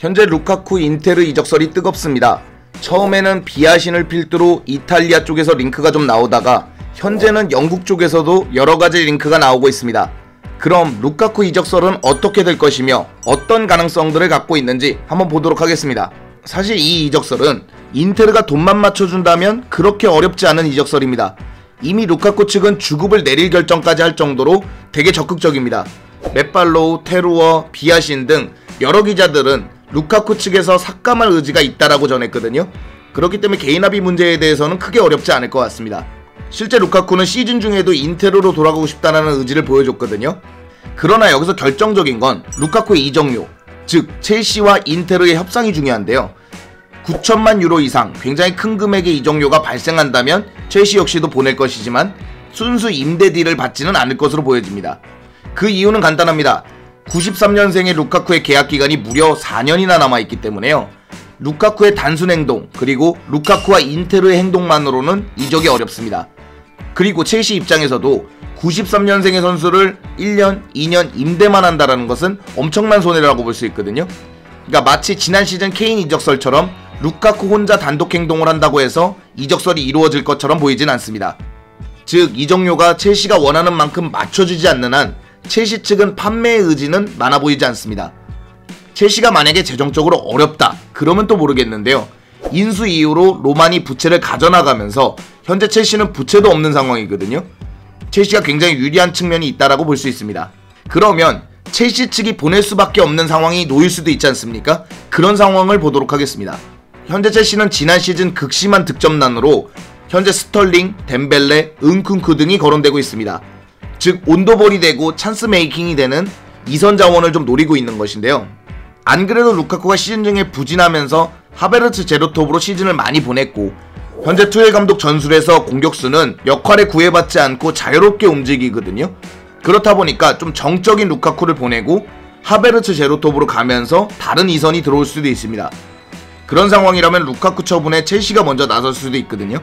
현재 루카쿠 인테르 이적설이 뜨겁습니다. 처음에는 비아신을 필두로 이탈리아 쪽에서 링크가 좀 나오다가 현재는 영국 쪽에서도 여러 가지 링크가 나오고 있습니다. 그럼 루카쿠 이적설은 어떻게 될 것이며 어떤 가능성들을 갖고 있는지 한번 보도록 하겠습니다. 사실 이 이적설은 인테르가 돈만 맞춰준다면 그렇게 어렵지 않은 이적설입니다. 이미 루카쿠 측은 주급을 내릴 결정까지 할 정도로 되게 적극적입니다. 맷발로우, 테루어, 비아신 등 여러 기자들은 루카쿠 측에서 삭감할 의지가 있다라고 전했거든요. 그렇기 때문에 개인 합의 문제에 대해서는 크게 어렵지 않을 것 같습니다. 실제 루카쿠는 시즌 중에도 인테르로 돌아가고 싶다는 의지를 보여줬거든요. 그러나 여기서 결정적인 건 루카쿠의 이적료, 즉 첼시와 인테르의 협상이 중요한데요. 9천만 유로 이상 굉장히 큰 금액의 이적료가 발생한다면 첼시 역시도 보낼 것이지만 순수 임대 딜을 받지는 않을 것으로 보여집니다. 그 이유는 간단합니다. 93년생의 루카쿠의 계약 기간이 무려 4년이나 남아있기 때문에요. 루카쿠의 단순 행동, 그리고 루카쿠와 인테르의 행동만으로는 이적이 어렵습니다. 그리고 첼시 입장에서도 93년생의 선수를 1년, 2년 임대만 한다는 것은 엄청난 손해라고 볼 수 있거든요. 그러니까 마치 지난 시즌 케인 이적설처럼 루카쿠 혼자 단독 행동을 한다고 해서 이적설이 이루어질 것처럼 보이진 않습니다. 즉 이적료가 첼시가 원하는 만큼 맞춰주지 않는 한 첼시 측은 판매의 의지는 많아 보이지 않습니다. 첼시가 만약에 재정적으로 어렵다 그러면 또 모르겠는데요. 인수 이후로 로만이 부채를 가져나가면서 현재 첼시는 부채도 없는 상황이거든요. 첼시가 굉장히 유리한 측면이 있다라고 볼 수 있습니다. 그러면 첼시 측이 보낼 수밖에 없는 상황이 놓일 수도 있지 않습니까? 그런 상황을 보도록 하겠습니다. 현재 첼시는 지난 시즌 극심한 득점난으로 현재 스털링, 뎀벨레, 은쿤쿠 등이 거론되고 있습니다. 즉 on the ball이 되고 chance making이 되는 이선 자원을 좀 노리고 있는 것인데요. 안 그래도 루카쿠가 시즌 중에 부진하면서 하베르츠 zero top으로 시즌을 많이 보냈고 현재 투헬 감독 전술에서 공격수는 역할에 구애받지 않고 자유롭게 움직이거든요. 그렇다 보니까 좀 정적인 루카쿠를 보내고 하베르츠 제로톱으로 가면서 다른 이선이 들어올 수도 있습니다. 그런 상황이라면 루카쿠 처분에 첼시가 먼저 나설 수도 있거든요.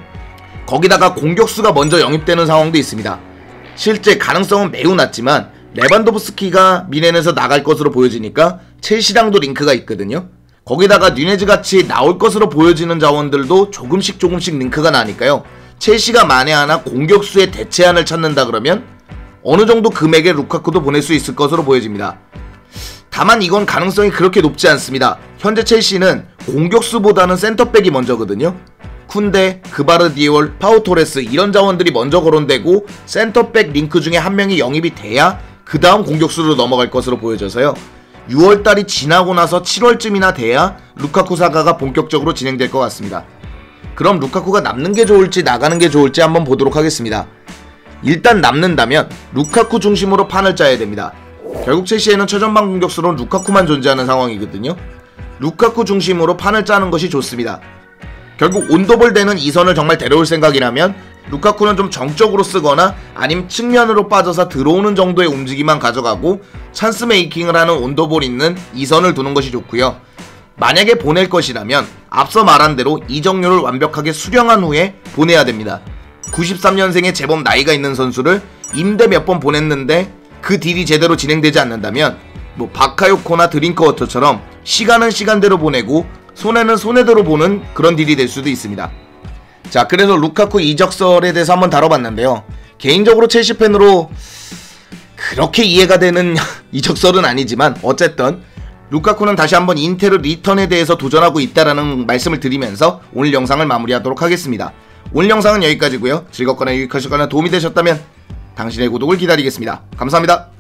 거기다가 공격수가 먼저 영입되는 상황도 있습니다. 실제 가능성은 매우 낮지만 레반도브스키가 미넨에서 나갈 것으로 보여지니까 첼시랑도 링크가 있거든요. 거기다가 뉴네즈 같이 나올 것으로 보여지는 자원들도 조금씩 조금씩 링크가 나니까요. 첼시가 만에 하나 공격수의 대체안을 찾는다 그러면 어느 정도 금액의 루카쿠도 보낼 수 있을 것으로 보여집니다. 다만 이건 가능성이 그렇게 높지 않습니다. 현재 첼시는 공격수보다는 센터백이 먼저거든요. 쿤데, 그바르디올, 파우 토레스 이런 자원들이 먼저 거론되고 센터백 링크 중에 한 명이 영입이 돼야 그 다음 공격수로 넘어갈 것으로 보여져서요. 6월달이 지나고 나서 7월쯤이나 돼야 루카쿠 saga가 본격적으로 진행될 것 같습니다. 그럼 루카쿠가 남는 게 좋을지 나가는 게 좋을지 한번 보도록 하겠습니다. 일단 남는다면 루카쿠 중심으로 판을 짜야 됩니다. 결국 첼시에는 최전방 공격수로 루카쿠만 존재하는 상황이거든요. 루카쿠 중심으로 판을 짜는 것이 좋습니다. 결국 on the ball 되는 이선을 정말 데려올 생각이라면 루카쿠는 좀 정적으로 쓰거나 아님 측면으로 빠져서 들어오는 정도의 움직임만 가져가고 chance making을 하는 on the ball 있는 이선을 두는 것이 좋고요. 만약에 보낼 것이라면 앞서 말한 대로 이적료를 완벽하게 수령한 후에 보내야 됩니다. 93년생의 제법 나이가 있는 선수를 임대 몇 번 보냈는데 그 deal이 제대로 진행되지 않는다면 뭐 바카요코나 드링크워터처럼 시간은 시간대로 보내고 손해는 손해대로 보는 그런 deal이 될 수도 있습니다. 자, 그래서 루카쿠 이적설에 대해서 한번 다뤄봤는데요. 개인적으로 첼시 팬으로 그렇게 이해가 되는 이적설은 아니지만 어쨌든 루카쿠는 다시 한번 인테르 return에 대해서 도전하고 있다라는 말씀을 드리면서 오늘 영상을 마무리하도록 하겠습니다. 오늘 영상은 여기까지고요. 즐겁거나 유익하셨거나 도움이 되셨다면 당신의 구독을 기다리겠습니다. 감사합니다.